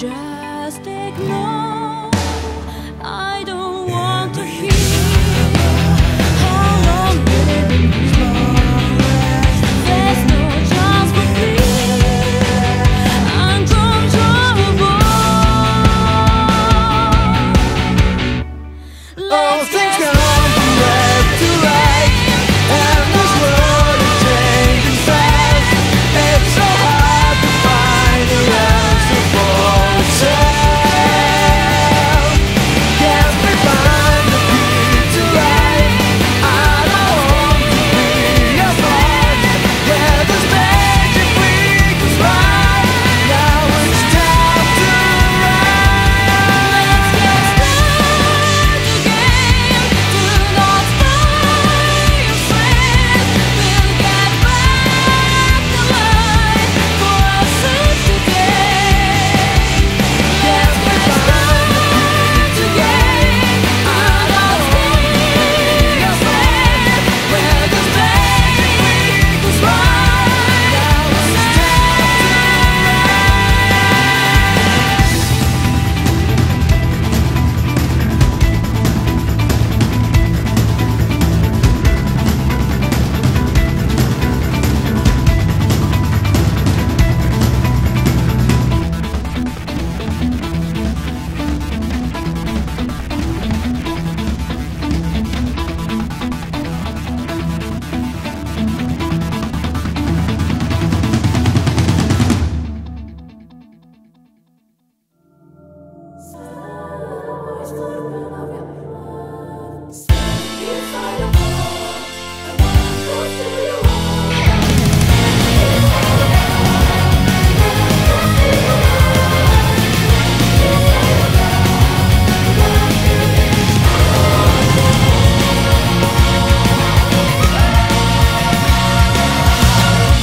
drive.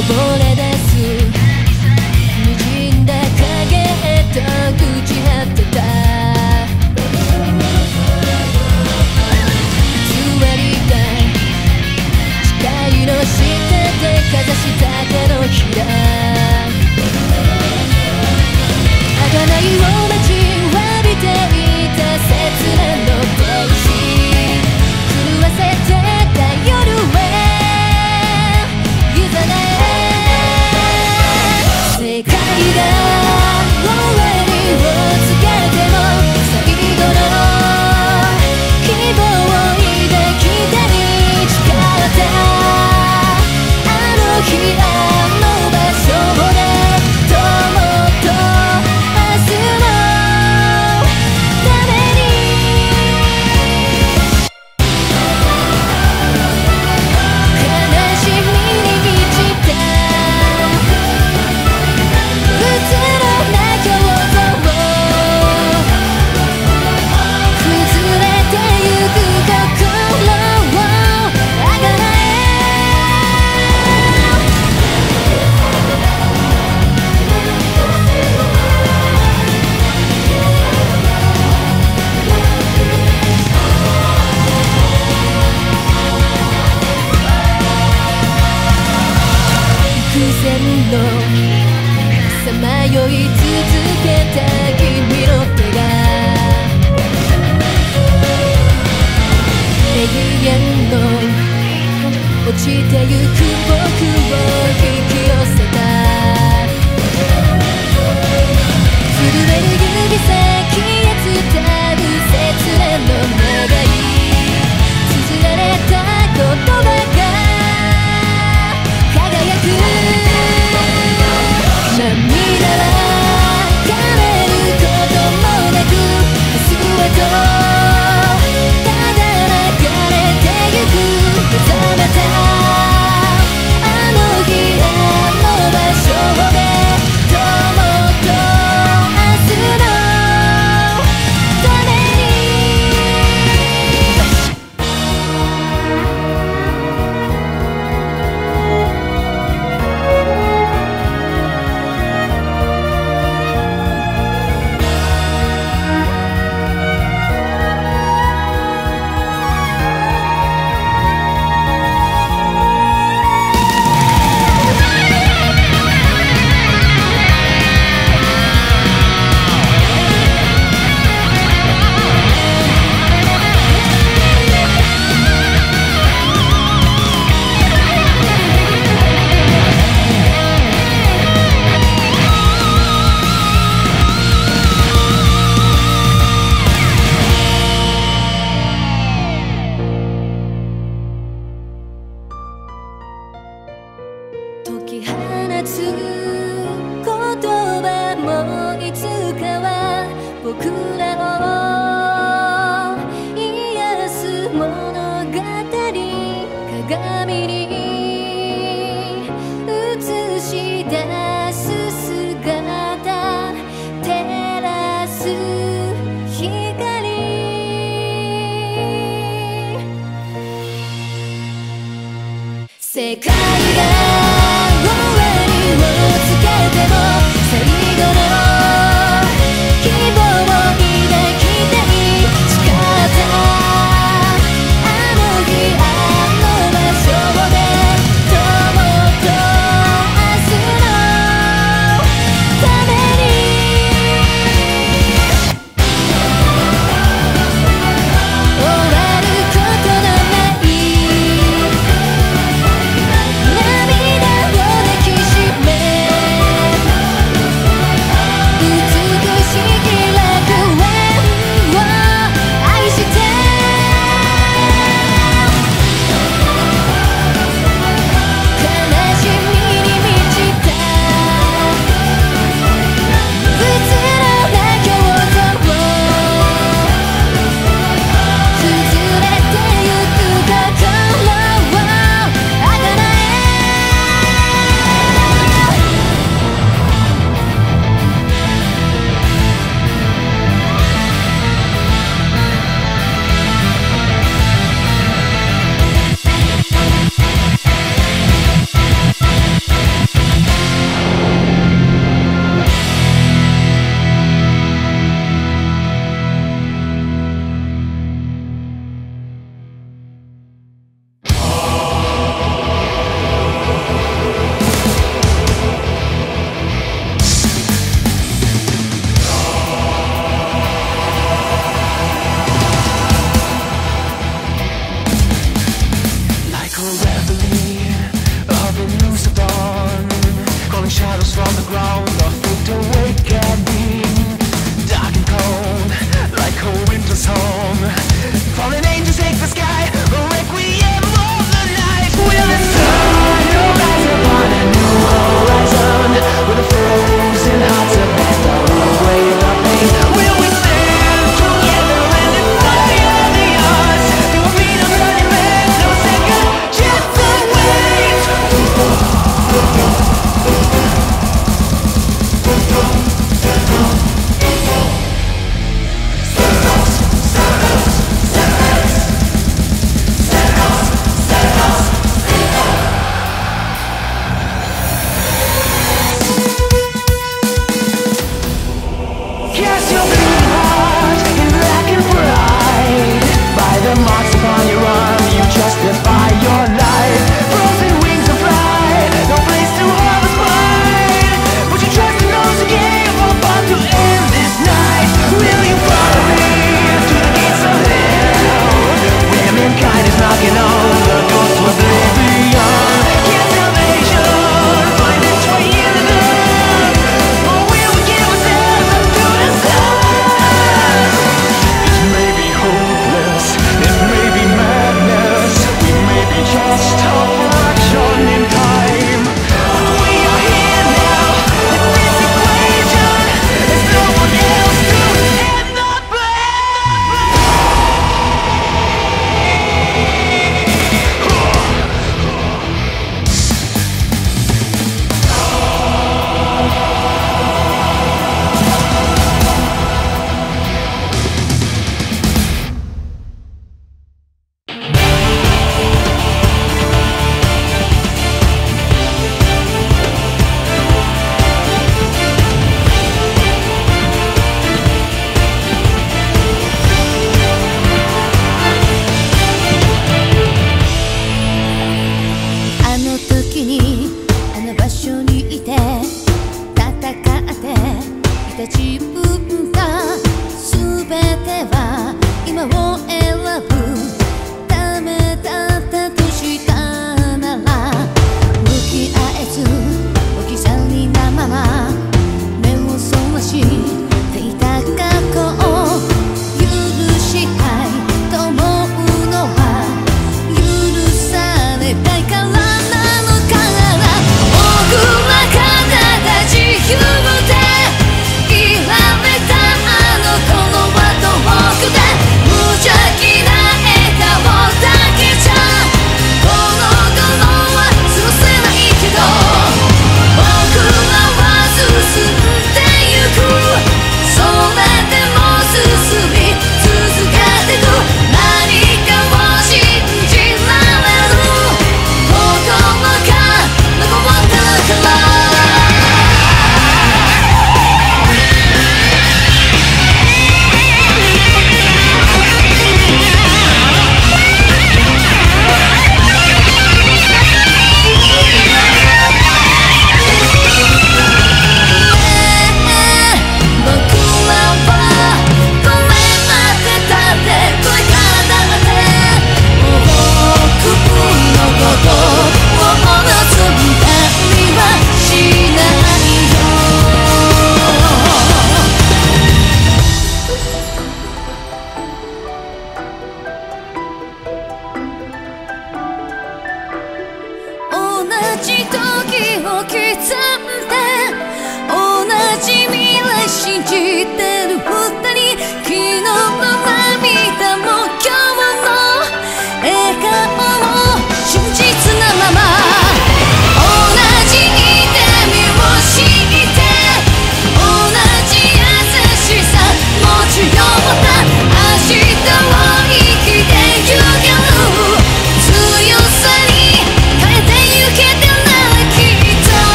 unstoppable.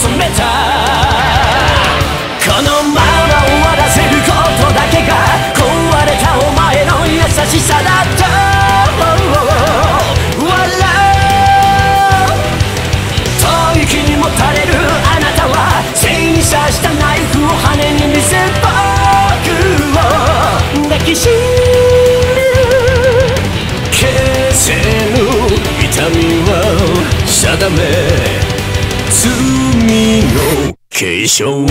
たを染めた。このまま終わらせることだけが壊れたお前の優しさだった。笑う。吐息にもたれるあなたは背に刺したナイフを。羽に見せ僕を抱きしめる消せぬ痛みは定め。の継承を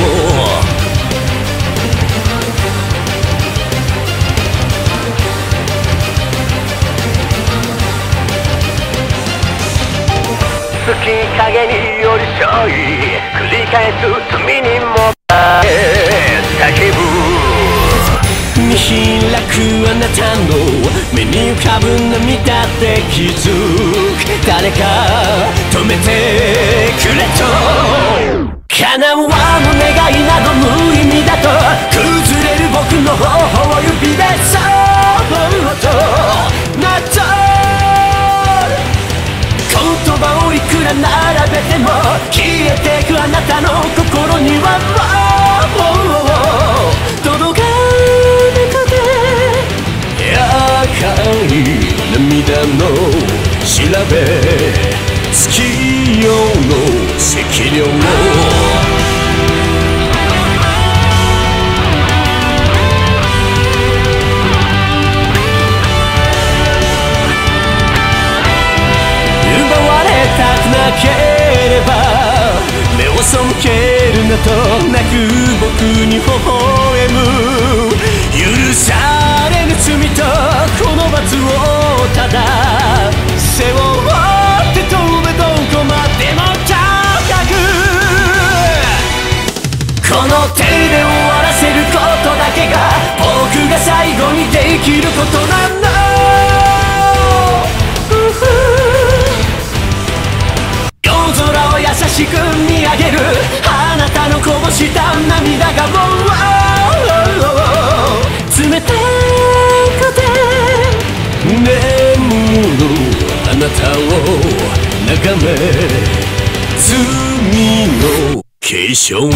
月影に寄り添い繰り返す罪にもえ叫ぶ開くあなたの目に浮かぶ涙で気づく誰か止めてくれと叶わぬ願いなど無意味だと崩れる僕の頬を指でそっとなっと言葉をいくら並べても消えてくあなた。の心にはもい涙の調べ月夜の赤量奪われたくなければ目を背けるなと泣く僕に微笑む。許されぬ罪とこの罰をただ背負って飛べどこまでも高くこの手で終わらせることだけが僕が最後にできることなの。夜空を優しく見上げるあなたのこぼした涙がもう冷たくて眠るあなたを眺め罪の継承を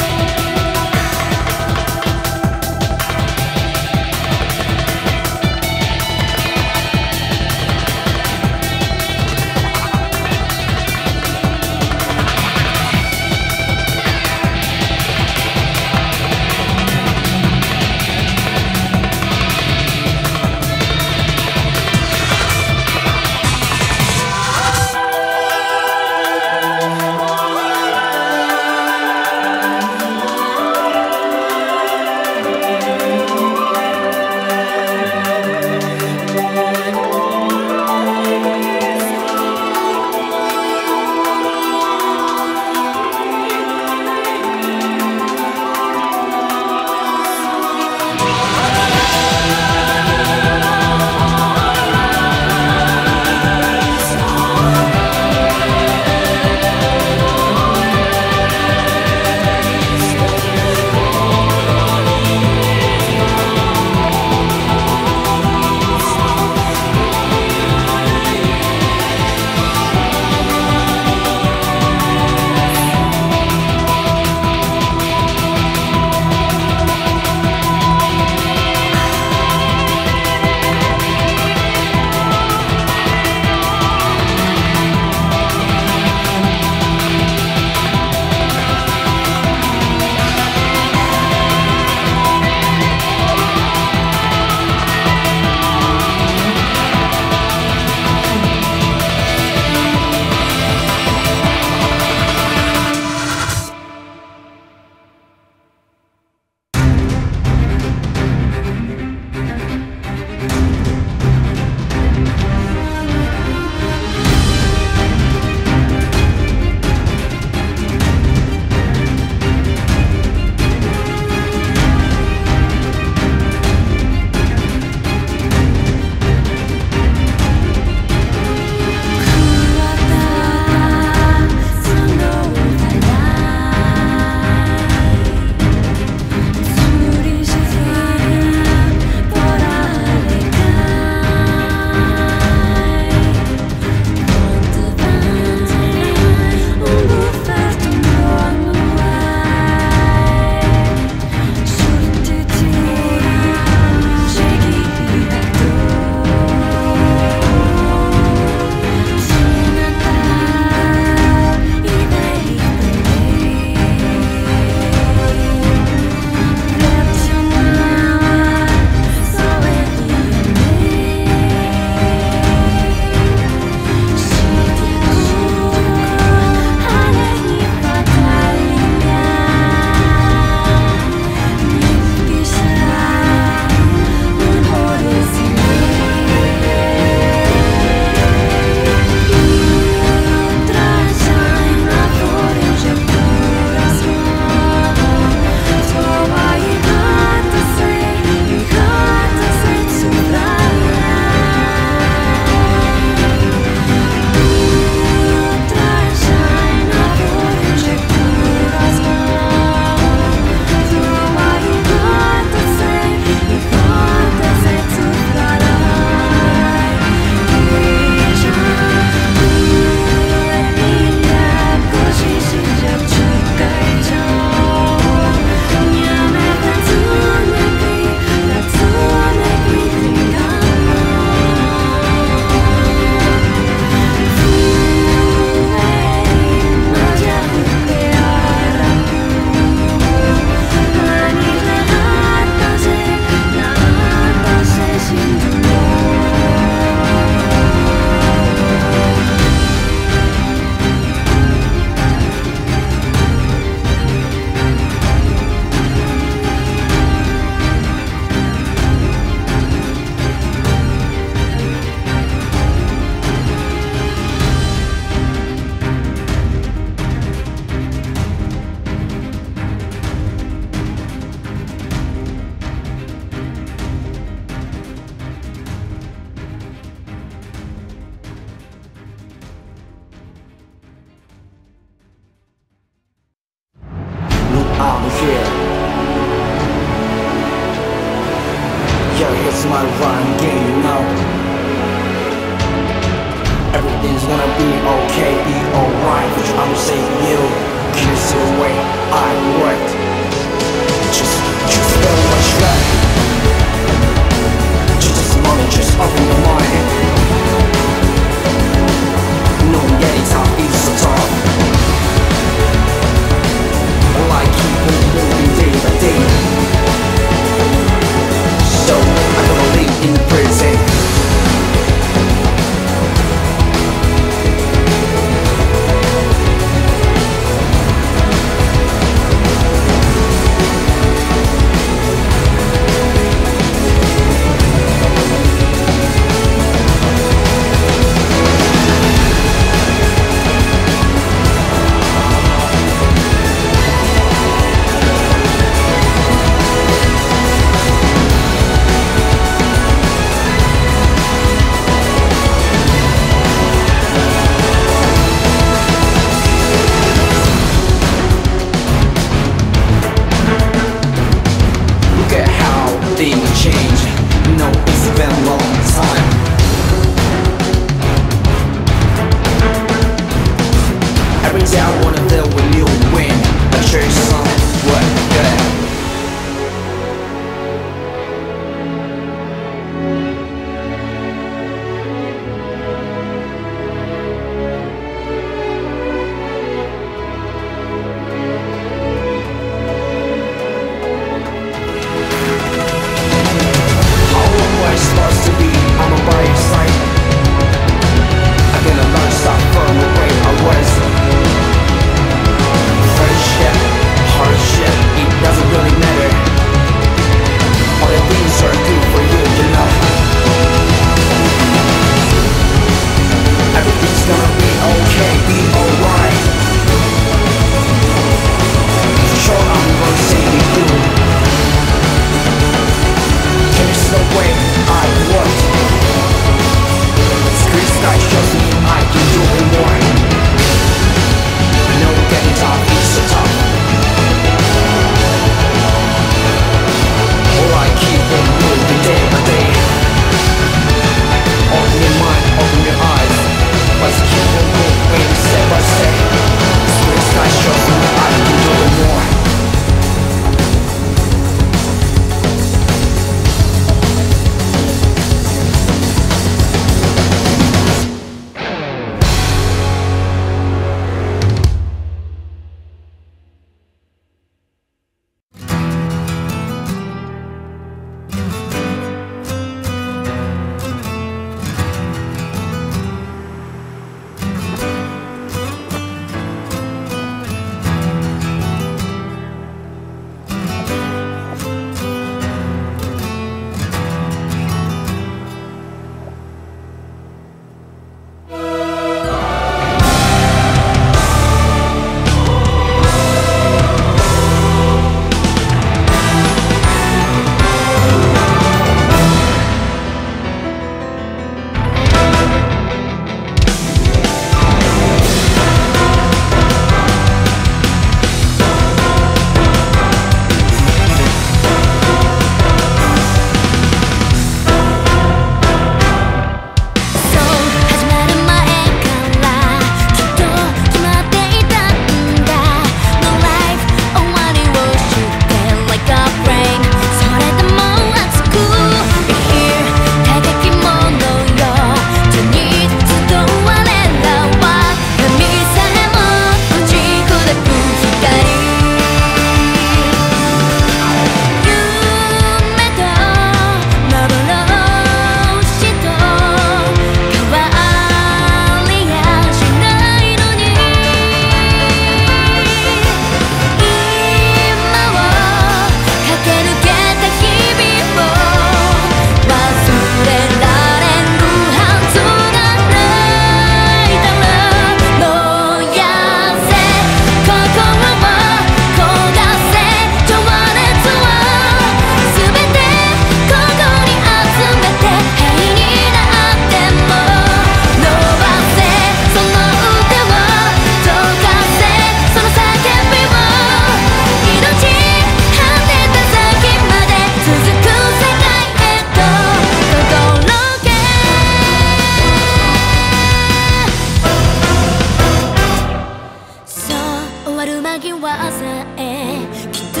際さえきっと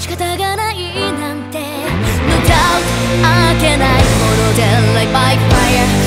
仕方がないなんて。No doubt あけないほどで Light by fire